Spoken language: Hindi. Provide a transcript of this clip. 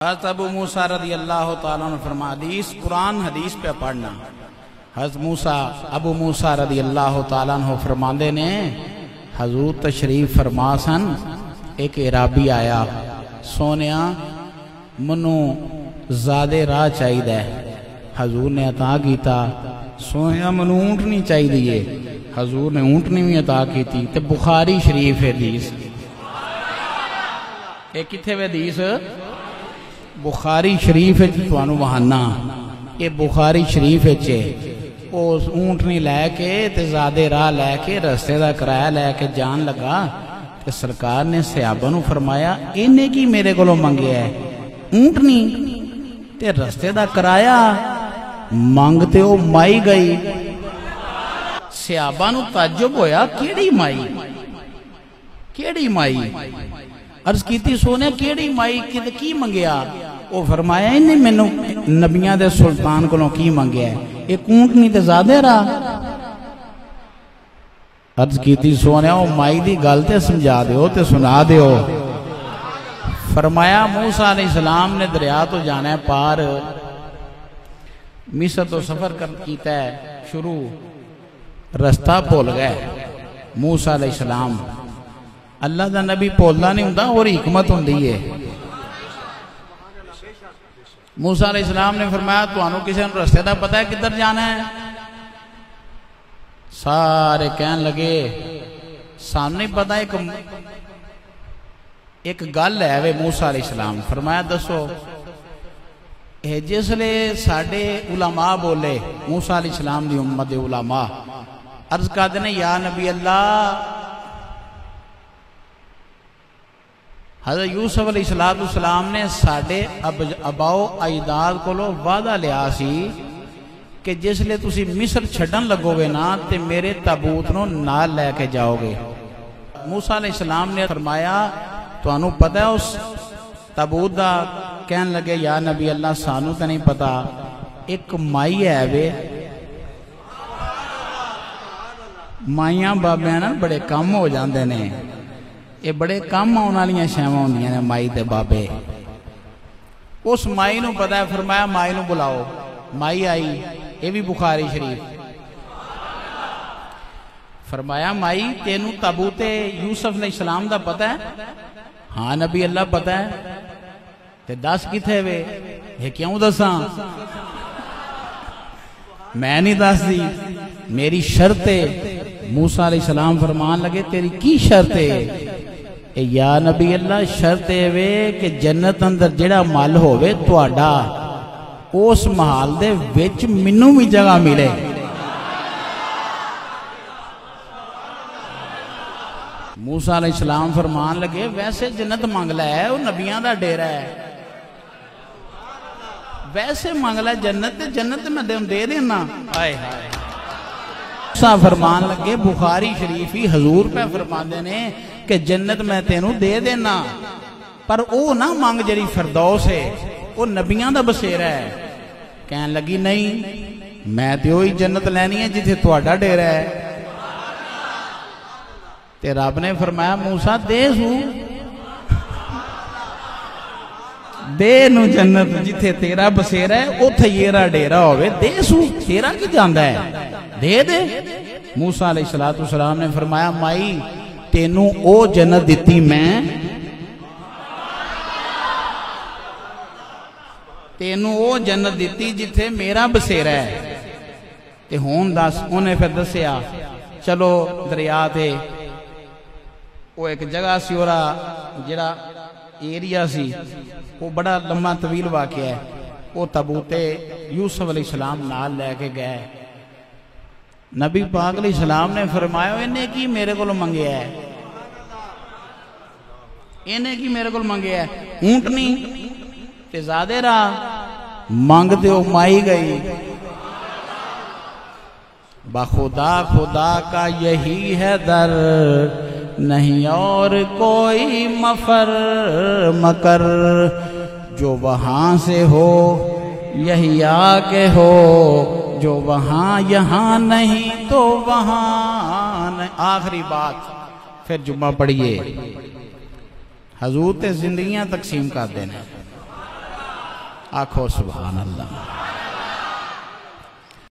हज़रत मूसा रदी अल्लाह तमा हदीस, कुरान हदीस पे पढ़ना। हज़रत मूसा, अबू मूसा रदी अल्लाह तु फरमाते ने, हजूर तशरीफ़ फरमा सन एक इराबी आया सोने मनु ज़्यादा राह चाहिए हजूर ने अता किया सोने मनु ऊंटनी चाहिए हजूर ने ऊंटनी भी अता की बुखारी शरीफ हदीस। ये कितने हदीस? बुखारी शरीफ वहाना ये बुखारी शरीफ उस ऊंटनी लैके ज़्यादा राह लैके रस्ते का किराया लैके जान लगा तो सरकार ने सियाबा फरमाया, इन्हें की मेरे को मंगे है? ऊंटनी रस्ते का किराया मंगते माई गई। सियाबा ताजुब होया केड़ी माई? केड़ी माई? अर्ज़ की सोने केड़ी माई? कि की मंगया वो फरमाया, इन्हें मैनू नबिया के सुल्तान को की मंगया ये कूटनी तो ज़्यादा रहा अर्ज़ की सोने माई की गल तो समझा दो तो सुना दो फरमाया, मूसा इस्लाम ने दरिया तो जाना है पार। मिसर तो सफ़र कर किया शुरू रस्ता भुल गए मूसा इस्लाम अल्लाह का नबी भुलता नहीं होंगे और हिकमत होंगी है। मूसा इस्लाम ने फरमाया तो किसी रस्ते का पता है किधर जाना है? सारे कह लगे सामने नहीं पता, एक एक गल है वे मूसा इस्लाम फरमाया दसो जिसले साडे उलामा बोले, मूसा इस्लाम की उम्मत उलामा, अर्ज़ करते हैं या नबी अल्लाह हज़रत यूसुफ अली सलाम ने साढ़े अबाओ अजदाद को वादा लिया कि जिसले तुम मिस्र छड़न लगोगे ना तो मेरे ताबूत न लैके जाओगे। मूसा इस्लाम ने फरमाया तो पता है उस ताबूत का कह लगे, या नबी अल्लाह, सानू तो नहीं पता। एक माई है वे। माइया बाबे ना बड़े कम हो जाते हैं ये बड़े कम आने वाली शैवा होंगे ने माई के बाबे। उस माई न पता है, फरमाया, माई न बुलाओ। माई आई, ये भी बुखारी शरीफ। फरमाया, माई, तेन तबूते यूसफ ने इस्लाम का पता है? हाँ नबी अल्लाह पता है। ते दस किथे वे? ये क्यों दसा? मैं नहीं दस दी मेरी शर्त है मूसा सलाम फरमान लगे, तेरी की शर्त है या नबी अल्लाह शर्त वे कि जन्नत अंदर जेड़ा मल होवे ਤੁਹਾਡਾ उस महाल दे विच मिनू भी जगह मिले मूसा इस्लाम फरमान लगे वैसे जन्नत मंग लै वो नबिया का डेरा है वैसे मंग लै जन्नत जन्नत मैं दे देना आए हाय फरमान लगे बुखारी शरीफ ही हजूर पे फरमाते ने कि जन्नत मैं तेन दे देना। पर वह ना मंग जी फरदौस है वह नबिया का बसेरा है। कह लगी, नहीं, मैं तो ही जन्नत लैनी है जिथे थोड़ा डेरा है। ते रब ने फरमाया, मूसा, दे जन्नत जिथे तेरा बसेरा है उथे येरा डेरा हो सू, तेरा की जाता है? दे दे। मूसा सलाम ने फरमाया, माई तेनू ओ जन्नत दी मैं। तेनू ओ जन्नत दी जिथे मेरा बसेरा है। हूँ दस, उन्हें फिर दसिया चलो दरिया ते। वो एक जगह सी ओरा जड़ा एरिया सी वो बड़ा लम्मा तवील वाक्य है। वो तबूते यूसुफ अली सलाम नाल लैके गए। नबी पाक सलाम ने फरमाया, इन्हें की मेरे को मंगे है? की मेरे को मंगे है ऊंटनी ते ज़्यादा रहा मंगते हो माई गई बखुदा खुदा का यही है दर नहीं और कोई मफर मकर जो वहाँ से हो यही आके हो जो वहाँ यहाँ नहीं तो वहाँ आखिरी बात फिर जुम्मा पढ़िए हजूर तो ज़िंदगी तकसीम कर देने। आखो सुबह अल्लाह।